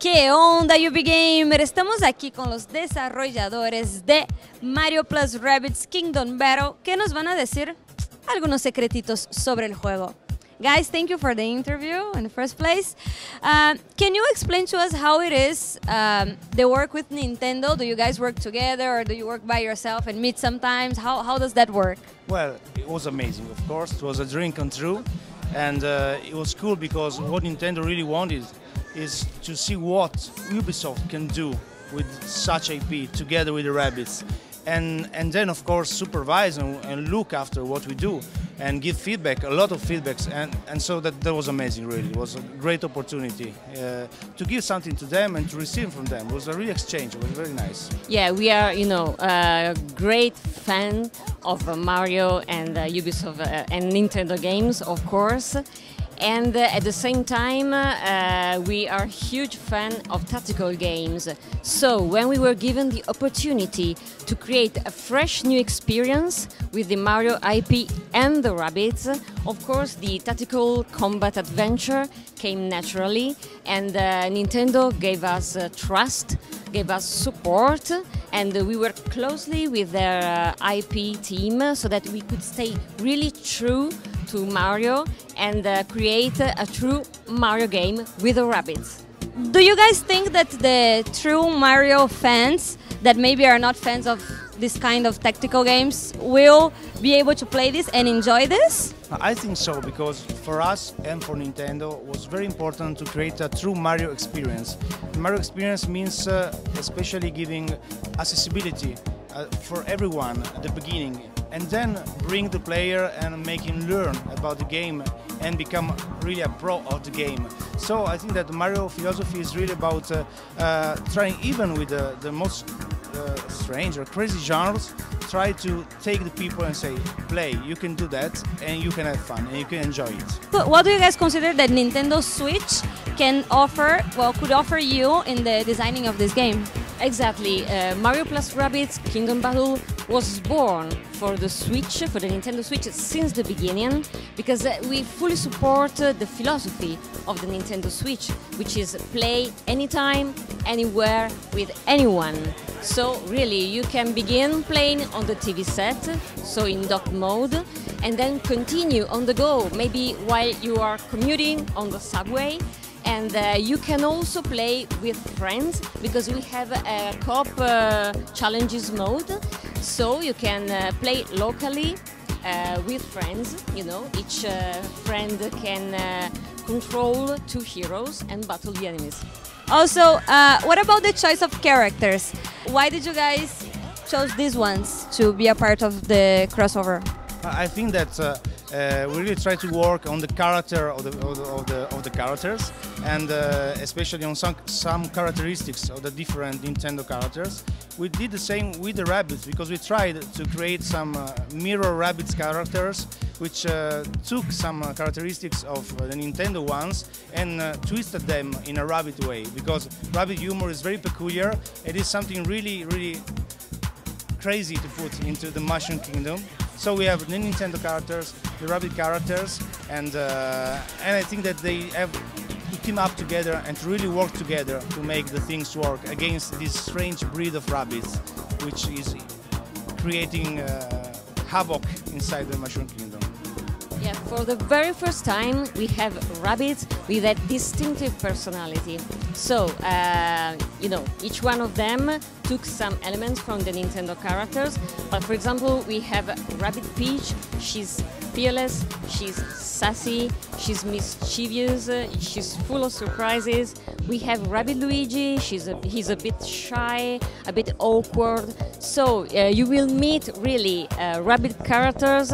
¿Qué onda, UB Gamer? Estamos aquí con los desarrolladores de Mario Plus Rabbids Kingdom Battle que nos van a decir algunos secretitos sobre el juego. Guys, thank you for the interview in the first place. Uh, can you explain to us how it is um, the work with Nintendo? Do you guys work together or do you work by yourself and meet sometimes? How, how does that work? Well, it was amazing, of course. It was a dream come true. And uh, it was cool because what Nintendo really wanted is to see what Ubisoft can do with such IP together with the Rabbids. And, and then, of course, supervise and, and look after what we do and give feedback, a lot of feedbacks. And, and so that, that was amazing, really. It was a great opportunity uh, to give something to them and to receive from them. It was a real exchange. It was very nice. Yeah, we are, you know, a great fan of Mario and uh, Ubisoft uh, and Nintendo games, of course. And uh, at the same time, uh, we are huge fan of tactical games. So when we were given the opportunity to create a fresh new experience with the Mario IP and the rabbids of course, the tactical combat adventure came naturally, and uh, Nintendo gave us uh, trust, gave us support, and we worked closely with their uh, IP team so that we could stay really true to Mario and uh, create a true Mario game with the Rabbids. Do you guys think that the true Mario fans that maybe are not fans of this kind of tactical games will be able to play this and enjoy this? I think so because for us and for Nintendo was very important to create a true Mario experience. Mario experience means uh, especially giving accessibility uh, for everyone at the beginning and then bring the player and make him learn about the game and become really a pro of the game. So I think that Mario philosophy is really about uh, uh, trying even with the, the most uh, strange or crazy genres, try to take the people and say, play, you can do that and you can have fun and you can enjoy it. What do you guys consider that Nintendo Switch can offer, well, could offer you in the designing of this game? Exactly. Uh, Mario Plus Rabbids Kingdom Battle was born for the Switch, for the Nintendo Switch, since the beginning, because uh, we fully support uh, the philosophy of the Nintendo Switch, which is play anytime, anywhere, with anyone. So really, you can begin playing on the TV set, so in dock mode, and then continue on the go, maybe while you are commuting on the subway, and uh, you can also play with friends because we have a co-op uh, challenges mode. So you can uh, play locally uh, with friends you know. Each uh, friend can uh, control two heroes and battle the enemies. Also what about the choice of characters? Why did you guys chose these ones to be a part of the crossover? I think that uh, we really try to work on the character of the, of the, of the, of the characters and uh, especially on some, some characteristics of the different Nintendo characters. We did the same with the rabbids because we tried to create some uh, mirror rabbids characters which uh, took some uh, characteristics of the Nintendo ones and uh, twisted them in a rabbid way because rabbid humor is very peculiar. It is something really, really crazy to put into the Mushroom Kingdom. So we have the Nintendo characters, the Rabbid characters, and uh, and I think that they have to team up together and to really work together to make the things work against this strange breed of rabbids, which is creating uh, havoc inside the Mushroom Kingdom. Yeah, for the very first time, we have rabbids with a distinctive personality. So, uh, you know, each one of them took some elements from the Nintendo characters. But for example, we have Rabbid Peach. She's fearless, she's sassy, she's mischievous, she's full of surprises. We have Rabbid Luigi. She's a, he's a bit shy, a bit awkward. So uh, you will meet really uh, Rabbid characters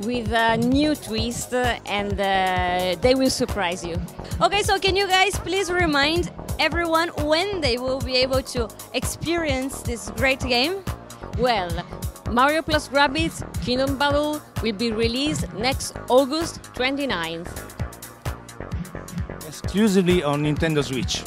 with a new twist and uh, they will surprise you. Okay, so can you guys please remind everyone when they will be able to experience this great game? Well, Mario Plus Rabbids Kingdom Battle will be released next August 29th. Exclusively on Nintendo Switch.